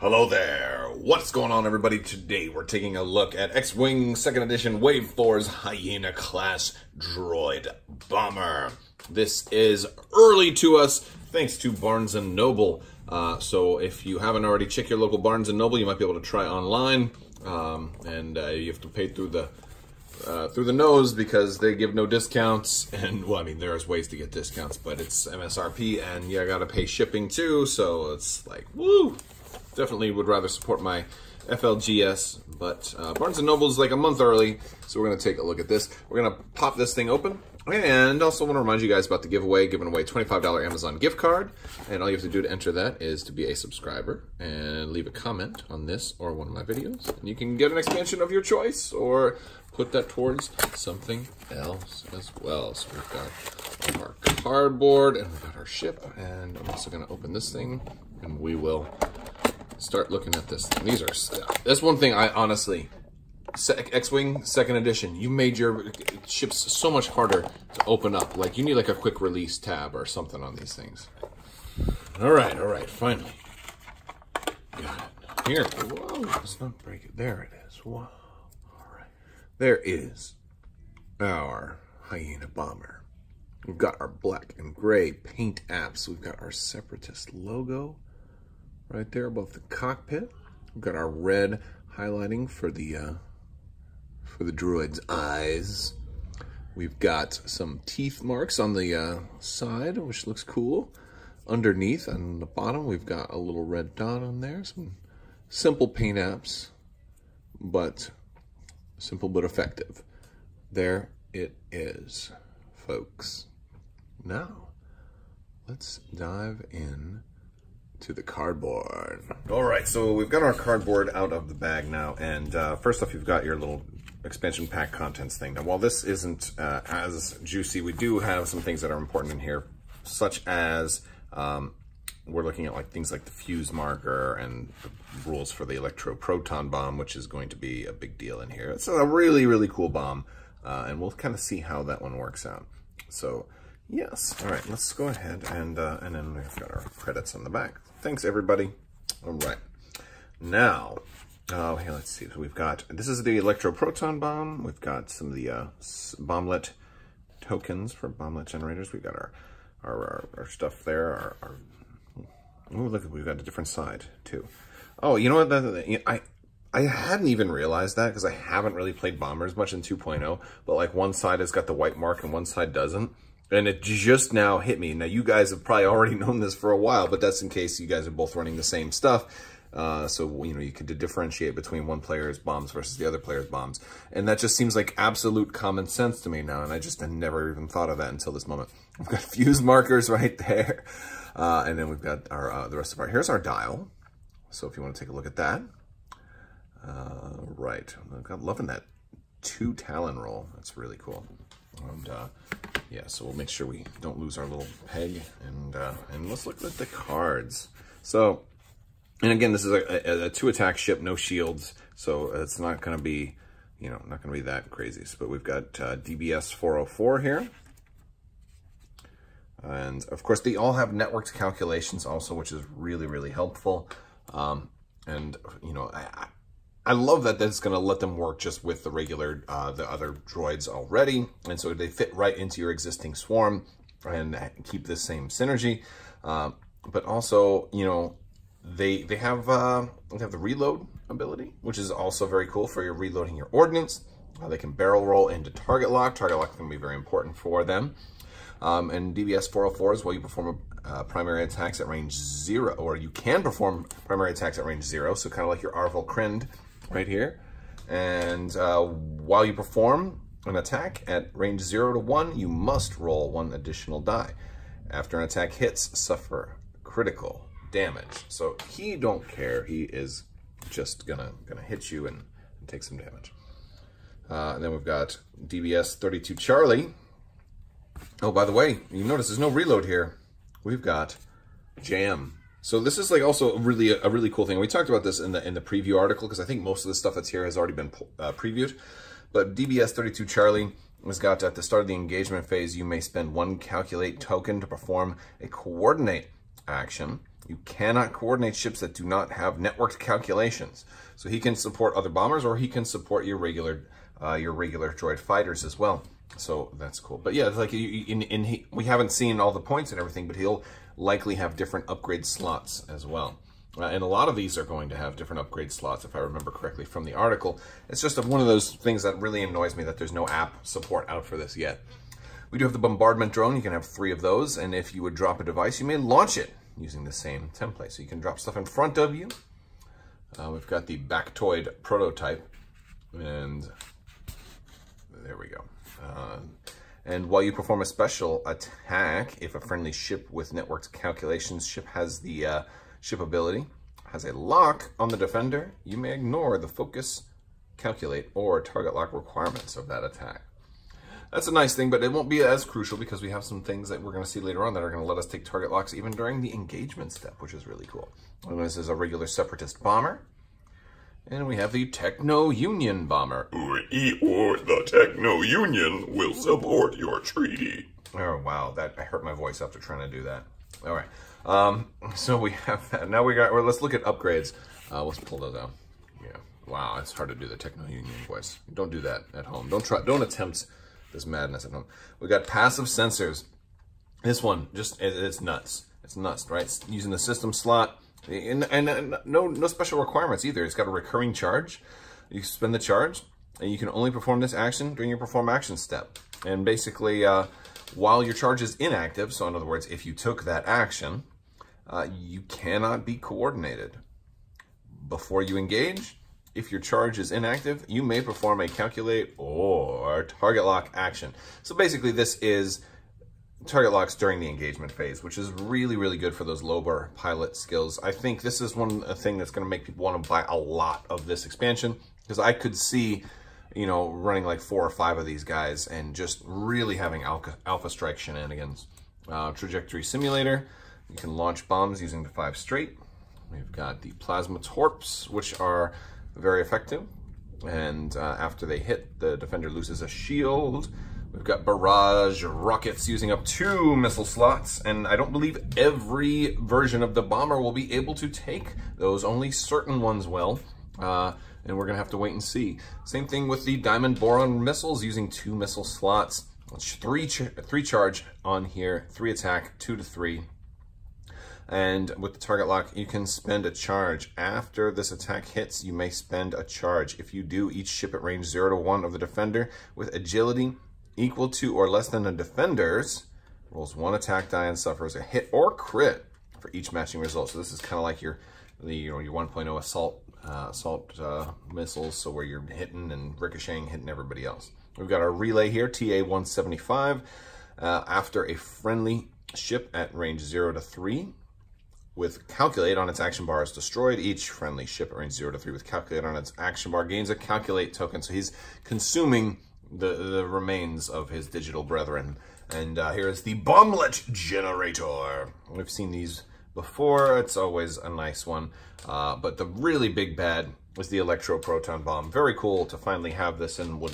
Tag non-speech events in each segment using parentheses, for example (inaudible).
Hello there. What's going on, everybody? Today we're taking a look at X-Wing 2nd Edition Wave 4's Hyena class droid bomber. This is early to us thanks to Barnes & Noble. Uh, so if you haven't already, check your local Barnes & Noble. You might be able to try online. Um, and uh, you have to pay through the uh, through the nose because they give no discounts. (laughs) And well, I mean, there's ways to get discounts, but it's MSRP and you gotta pay shipping too. So it's like, woo! Definitely would rather support my FLGS, but uh, Barnes & Noble is like a month early, so we're going to take a look at this. We're going to pop this thing open, and also want to remind you guys about the giveaway, giving away $25 Amazon gift card, and all you have to do to enter that is to be a subscriber and leave a comment on this or one of my videos, and you can get an expansion of your choice, or put that towards something else as well. So we've got our cardboard, and we've got our ship, and I'm also going to open this thing, and we will start looking at this. thing. These are, that's one thing I honestly, X-Wing second edition, you made your ships so much harder to open up. Like you need like a quick release tab or something on these things. All right, all right, finally. Got it. Here, whoa, let's not break it. There it is, wow. All right, there is our Hyena Bomber. We've got our black and gray paint apps. We've got our Separatist logo right there above the cockpit. We've got our red highlighting for the uh, for the droid's eyes. We've got some teeth marks on the uh, side, which looks cool. Underneath, on the bottom, we've got a little red dot on there. Some simple paint apps, but simple but effective. There it is, folks. Now, let's dive in to the cardboard. All right, so we've got our cardboard out of the bag now, and uh, first off, you've got your little expansion pack contents thing. Now, while this isn't uh, as juicy, we do have some things that are important in here, such as um, we're looking at like things like the fuse marker and the rules for the electro proton bomb, which is going to be a big deal in here. It's a really, really cool bomb, uh, and we'll kind of see how that one works out. So Yes. All right, let's go ahead and, uh, and then we've got our credits on the back. Thanks, everybody. All right. Now, oh, here, let's see. So we've got, this is the electroproton bomb. We've got some of the uh, bomblet tokens for bomblet generators. We've got our, our, our, our stuff there. Our, our, oh, look, we've got a different side, too. Oh, you know what? I, I hadn't even realized that because I haven't really played Bombers much in 2.0, but like one side has got the white mark and one side doesn't. And it just now hit me. Now, you guys have probably already (laughs) known this for a while, but that's in case you guys are both running the same stuff. Uh, so, you know, you could differentiate between one player's bombs versus the other player's bombs. And that just seems like absolute common sense to me now. And I just had never even thought of that until this moment. (laughs) We've got fuse markers right there. Uh, and then we've got our uh, the rest of our, here's our dial. So if you want to take a look at that. Uh, right. I'm loving that two Talon roll. That's really cool. And uh, yeah, so we'll make sure we don't lose our little peg. And uh, and let's look at the cards. So, and again, this is a, a, a two attack ship, no shields. So it's not going to be, you know, not going to be that crazy. But we've got uh, DBS 404 here. And of course, they all have networked calculations also, which is really, really helpful. Um, and, you know, I, I love that that's going to let them work just with the regular, uh, the other droids already. And so they fit right into your existing swarm and keep the same synergy. Uh, but also, you know, they they have uh, they have the reload ability, which is also very cool for your reloading your ordnance. Uh, they can barrel roll into target lock. Target lock can be very important for them. Um, and DBS 404 is while you perform uh, primary attacks at range zero, or you can perform primary attacks at range zero, so kind of like your Arvel Crynyd right here. And uh, while you perform an attack at range 0 to 1, you must roll one additional die. After an attack hits, suffer critical damage. So he don't care. He is just gonna gonna hit you and, and take some damage. Uh, and then we've got DBS 32 Charlie. Oh, by the way, you notice there's no reload here. We've got Jam so this is like also really a really cool thing. We talked about this in the in the preview article because I think most of the stuff that's here has already been uh, previewed. But DBS 32 Charlie has got at the start of the engagement phase, you may spend one calculate token to perform a coordinate action. You cannot coordinate ships that do not have networked calculations. So he can support other bombers or he can support your regular uh, your regular droid fighters as well. So that's cool. But yeah, it's like in, in he, we haven't seen all the points and everything, but he'll likely have different upgrade slots as well. Uh, and a lot of these are going to have different upgrade slots, if I remember correctly from the article. It's just one of those things that really annoys me that there's no app support out for this yet. We do have the bombardment drone. You can have three of those. And if you would drop a device, you may launch it using the same template. So you can drop stuff in front of you. Uh, we've got the Baktoid prototype. And there we go. Uh, and while you perform a special attack, if a friendly ship with networked calculations ship has the uh, ship ability, has a lock on the defender, you may ignore the focus, calculate, or target lock requirements of that attack. That's a nice thing, but it won't be as crucial because we have some things that we're going to see later on that are going to let us take target locks even during the engagement step, which is really cool. And this is a regular Separatist bomber. And we have the Techno Union bomber. Or the Techno Union will support your treaty. Oh, wow. That I hurt my voice after trying to do that. All right. Um, so we have that. Now we got, well, let's look at upgrades. Uh, let's pull those out. Yeah. Wow. It's hard to do the Techno Union voice. Don't do that at home. Don't try, don't attempt this madness at home. We got passive sensors. This one, just, it, it's nuts. It's nuts, right? It's using the system slot and, and, and, no, no special requirements either. It's got a recurring charge. You spend the charge, and you can only perform this action during your perform action step. And basically, uh, while your charge is inactive, so in other words, if you took that action, uh, you cannot be coordinated. Before you engage, if your charge is inactive, you may perform a calculate or target lock action. So basically this is target locks during the engagement phase, which is really, really good for those lower pilot skills. I think this is one thing that's going to make people want to buy a lot of this expansion because I could see, you know, running like four or five of these guys and just really having alpha, alpha strike shenanigans. Uh, trajectory simulator, you can launch bombs using the five straight. We've got the plasma torps, which are very effective. And uh, after they hit, the defender loses a shield. We've got barrage rockets using up two missile slots, and I don't believe every version of the bomber will be able to take those. Only certain ones will, uh, and we're gonna have to wait and see. Same thing with the diamond boron missiles using two missile slots. Three, ch three charge on here, three attack, two to three. And with the target lock, you can spend a charge. After this attack hits, you may spend a charge. If you do, each ship at range 0 to 1 of the defender with agility equal to or less than a defender's rolls one attack die and suffers a hit or crit for each matching result. So this is kind of like your the you know your 1.0 assault uh, assault uh, missiles, so where you're hitting and ricocheting, hitting everybody else. We've got our relay here, TA-175. Uh, after a friendly ship at range 0 to 3 with Calculate on its action bar is destroyed, each friendly ship at range 0 to 3 with Calculate on its action bar gains a Calculate token. So he's consuming the, the remains of his digital brethren. And uh, here is the bomblet generator. We've seen these before. It's always a nice one. Uh, but the really big bad was the electro proton bomb. Very cool to finally have this and would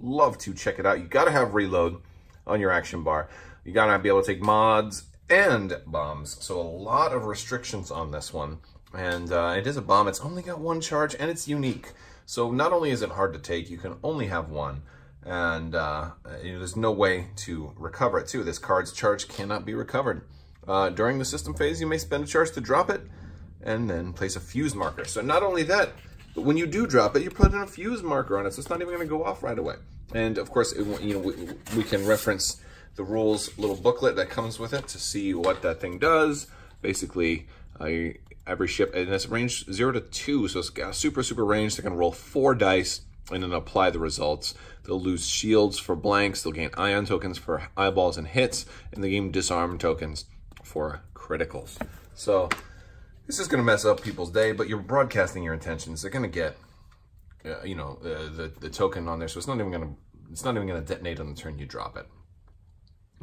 love to check it out. You got to have reload on your action bar. You got to be able to take mods and bombs. So a lot of restrictions on this one. And uh, it is a bomb. It's only got one charge and it's unique. So not only is it hard to take, you can only have one and uh, you know, there's no way to recover it too. This card's charge cannot be recovered. Uh, during the system phase, you may spend a charge to drop it and then place a fuse marker. So not only that, but when you do drop it, you put in a fuse marker on it, so it's not even going to go off right away. And of course, it, you know, we, we, can reference the rules little booklet that comes with it to see what that thing does. Basically, uh, every ship, and it's range zero to two, so it's got super, super range. They can roll four dice and then apply the results. They'll lose shields for blanks, they'll gain ion tokens for eyeballs and hits, and the game disarm tokens for criticals. So this is going to mess up people's day, but you're broadcasting your intentions. They're going to get, uh, you know, uh, the the token on there, so it's not even going to it's not even going to detonate on the turn you drop it.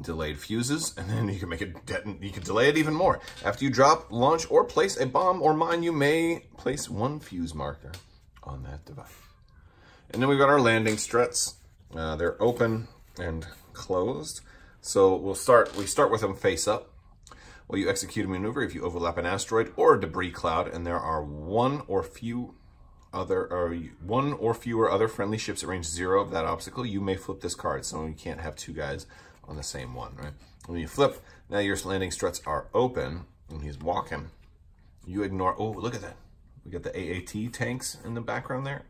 Delayed fuses, and then you can make it detonate. You can delay it even more. After you drop, launch, or place a bomb or mine, you may place one fuse marker on that device. And then we've got our landing struts. Uh, they're open and closed. So we'll start, we start with them face up. Well, you execute a maneuver if you overlap an asteroid or a debris cloud and there are one or few other or one or fewer other friendly ships at range zero of that obstacle, you may flip this card. So you can't have two guys on the same one, right? When you flip, now your landing struts are open and he's walking. You ignore, oh, look at that. We got the AAT tanks in the background there.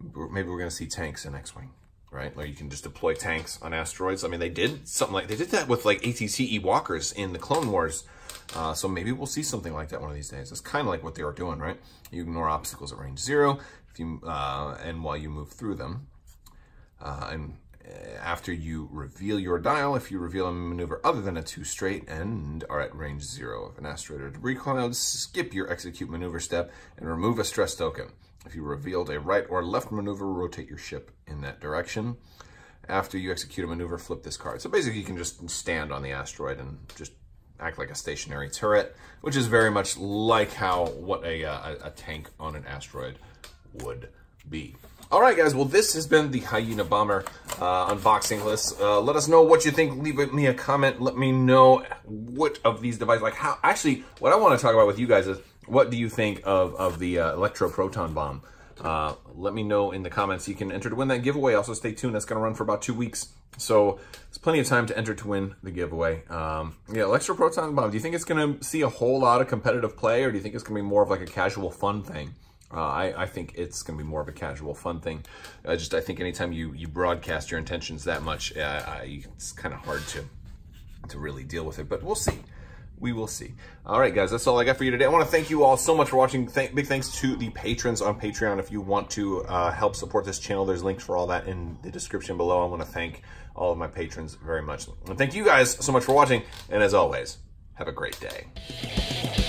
Maybe we're gonna see tanks in X-Wing, right? Like you can just deploy tanks on asteroids. I mean, they did something like, they did that with like AT-TE walkers in the Clone Wars. Uh, so maybe we'll see something like that one of these days. It's kind of like what they were doing, right? You ignore obstacles at range zero, if you uh, and while you move through them. Uh, and after you reveal your dial, if you reveal a maneuver other than a two straight and are at range zero of an asteroid or debris cloud, skip your execute maneuver step and remove a stress token. If you revealed a right or left maneuver, rotate your ship in that direction. After you execute a maneuver, flip this card. So basically you can just stand on the asteroid and just act like a stationary turret, which is very much like how what a, uh, a tank on an asteroid would be. All right, guys. Well, this has been the Hyena Bomber uh, unboxing list. Uh, let us know what you think. Leave me a comment. Let me know what of these devices, like how, actually, what I want to talk about with you guys is what do you think of, of the uh, Electro Proton Bomb? Uh, let me know in the comments. You can enter to win that giveaway. Also, stay tuned. That's going to run for about two weeks. So there's plenty of time to enter to win the giveaway. Um, yeah, Electro Proton Bomb. Do you think it's going to see a whole lot of competitive play, or do you think it's going to be more of like a casual fun thing? Uh, I, I, think it's going to be more of a casual fun thing. Uh, just I think anytime you, you broadcast your intentions that much, uh, I, it's kind of hard to to really deal with it. But we'll see. We will see. All right, guys, that's all I got for you today. I want to thank you all so much for watching. Thank, big thanks to the patrons on Patreon. If you want to uh, help support this channel, there's links for all that in the description below. I want to thank all of my patrons very much. And thank you guys so much for watching. And as always, have a great day.